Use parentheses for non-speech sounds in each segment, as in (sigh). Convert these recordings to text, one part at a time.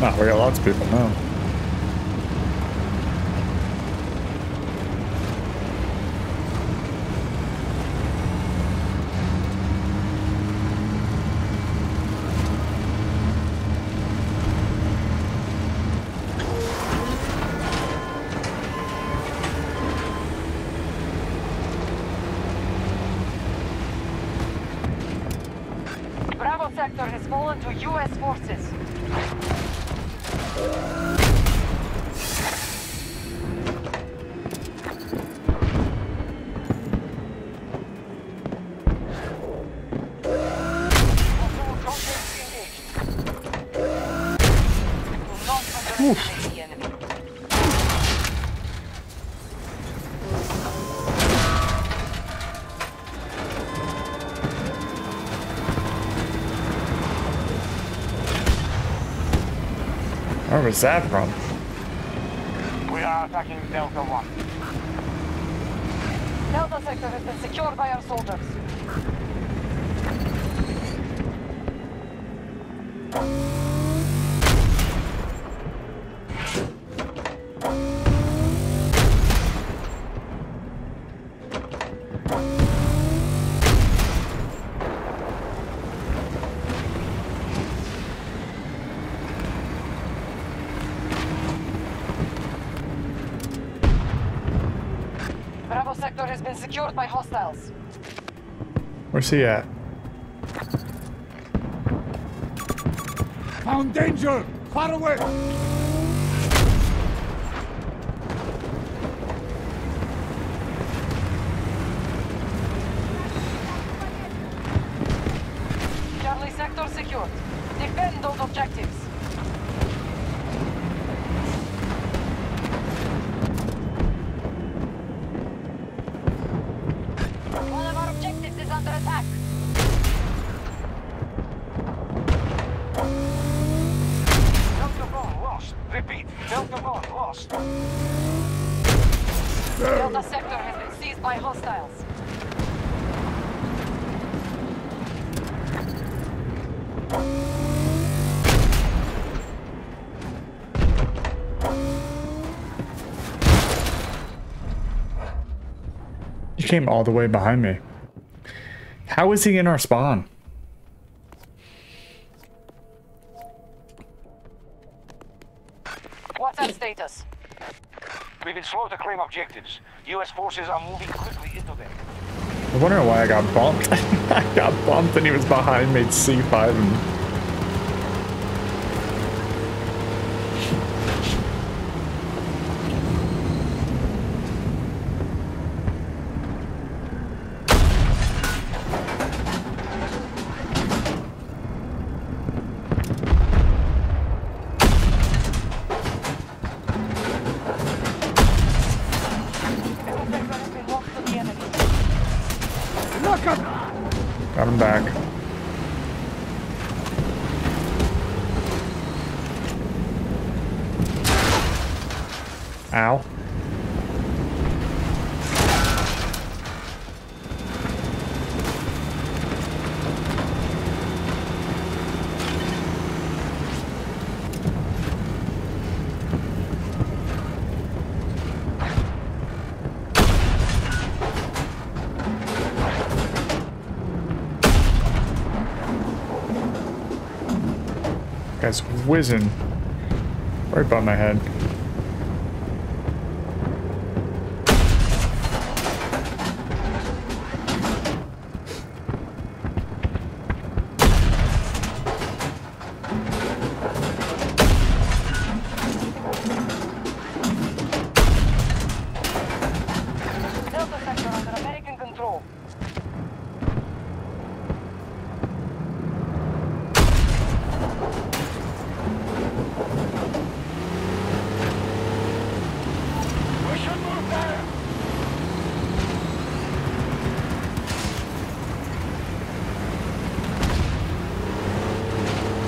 Nah, we got lots of people now. Bravo sector has fallen to U.S. forces. Thank you. Where was that from? We are attacking Delta 1. Delta sector has been secured by our soldiers. Sector has been secured by hostiles. Where's he at? Found danger! Far away! Came all the way behind me. How is he in our spawn? What's our status? We've been slow to claim objectives. U.S. forces are moving quickly into them. I wonder why I got bumped. (laughs) I got bumped and he was behind me C5 and... whizzing right by my head.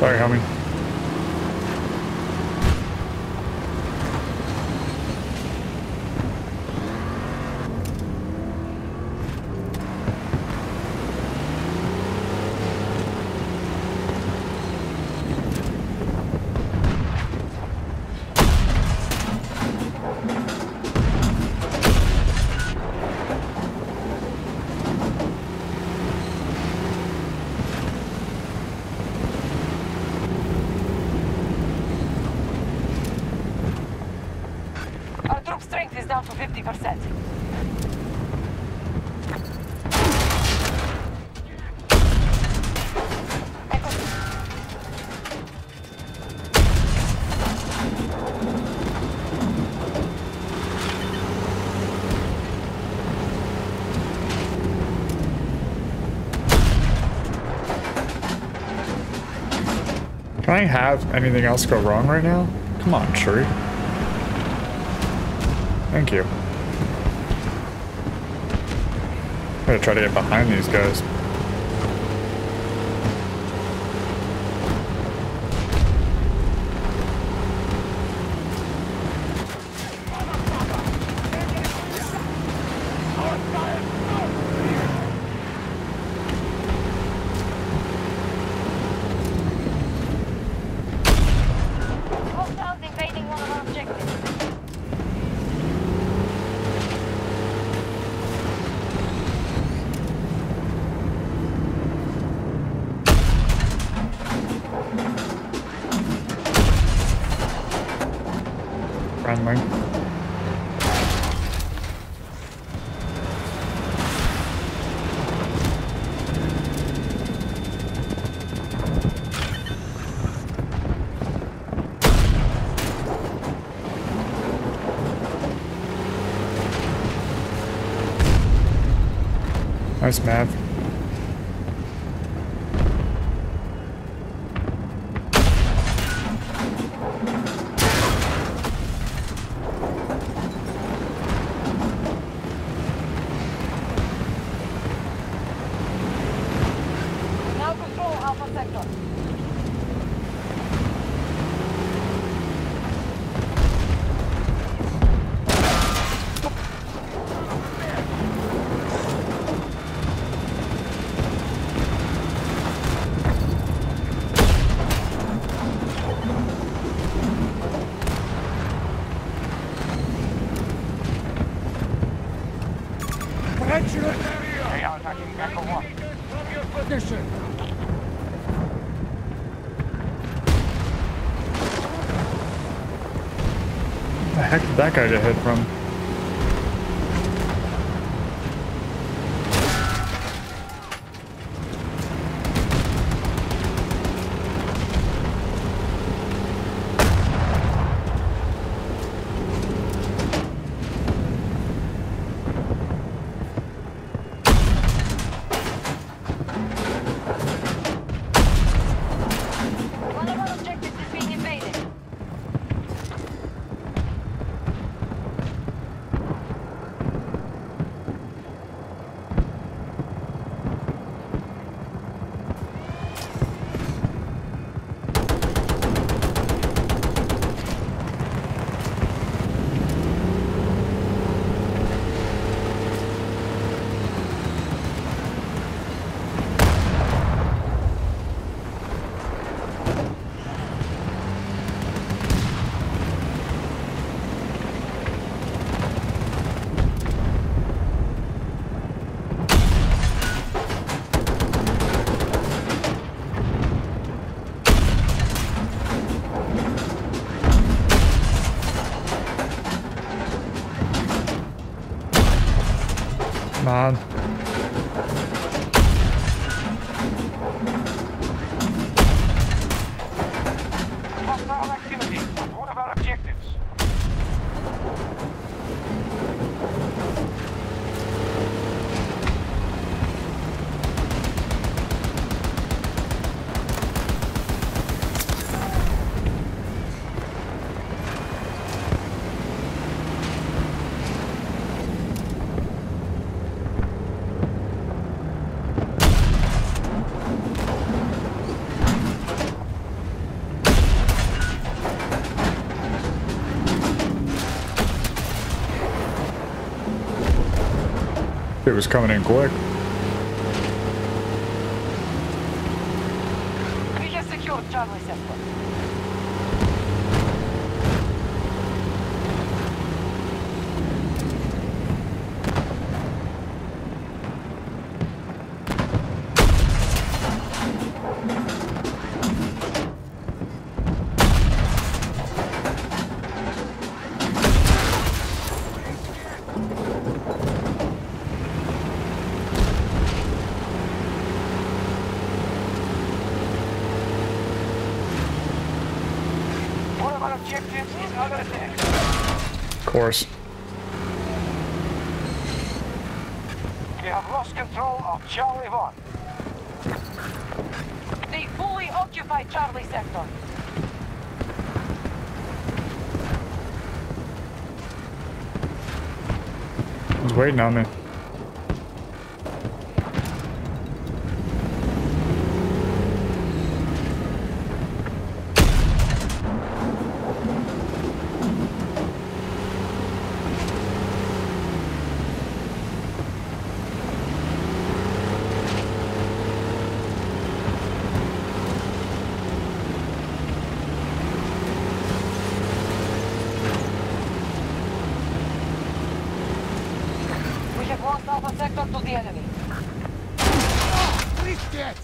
Sorry, homie. Down to 50%. Can I have anything else go wrong right now? Come on, tree. Thank you. I'm gonna try to get behind these guys. Hostiles invading one of our objectives. Friendly. Nice math control Alpha Sector. Attention! They are attacking Echo 1. From your position! The heck did that guy get hit from? Come It was coming in quick. Charlie 1. They fully occupy Charlie sector. He's waiting on me. We have lost Alpha enemy. Oh, please get!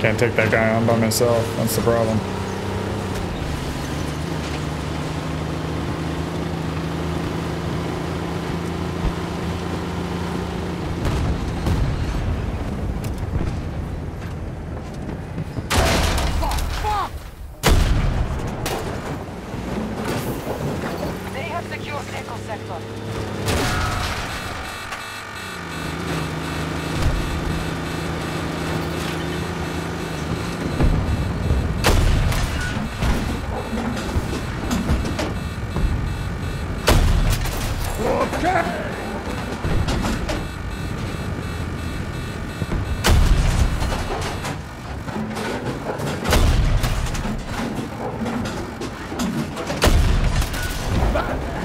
Can't take that guy on by myself. That's the problem.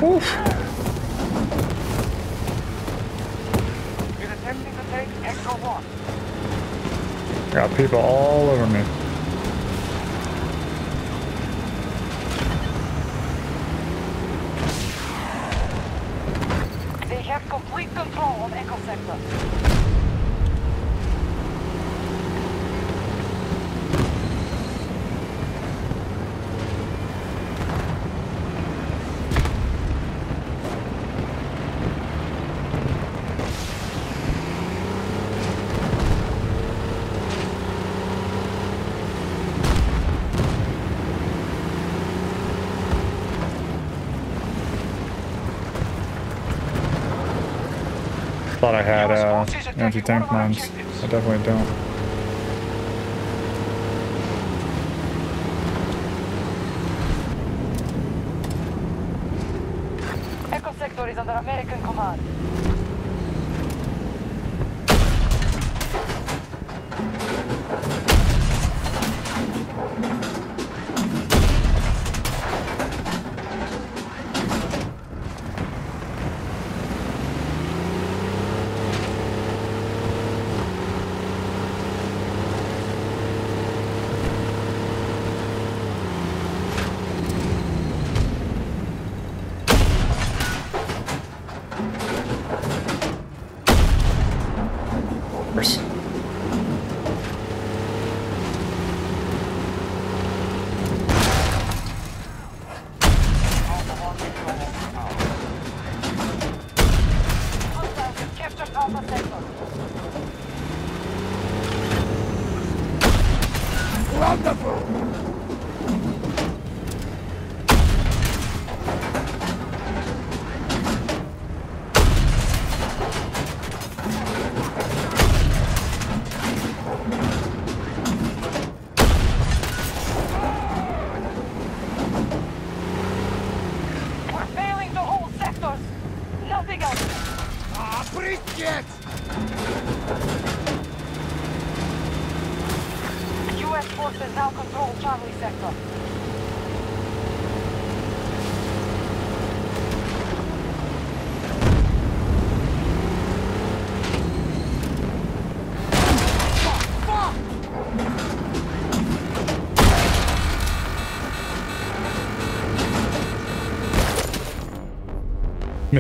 Oof. We're attempting to take Echo 1. Got people all over me. They have complete control of Echo sector. Anti-tank mines. I definitely don't. Echo sector is under American command.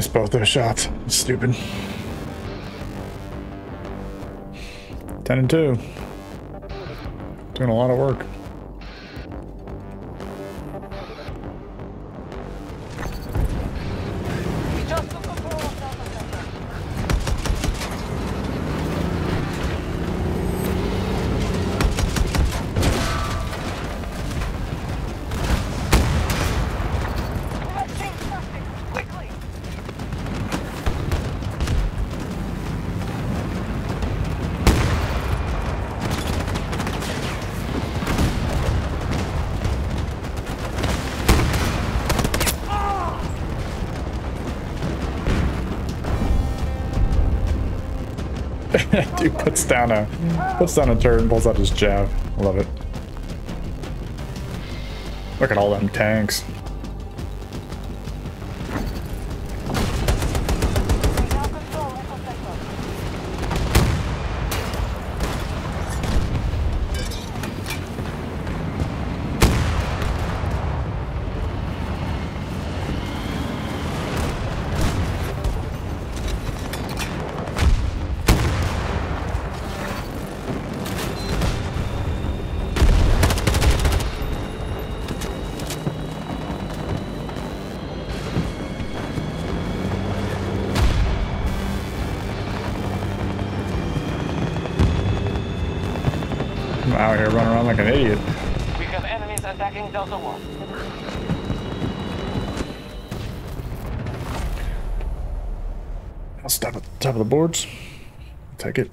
Missed both those shots. Stupid. 10 and 2. Doing a lot of work. (laughs) Dude puts down a puts down a turret and pulls out his jav. Love it. Look at all them tanks. Out here running around like an idiot. We have enemies attacking Delta 1. I'll stop at the top of the boards. Take it.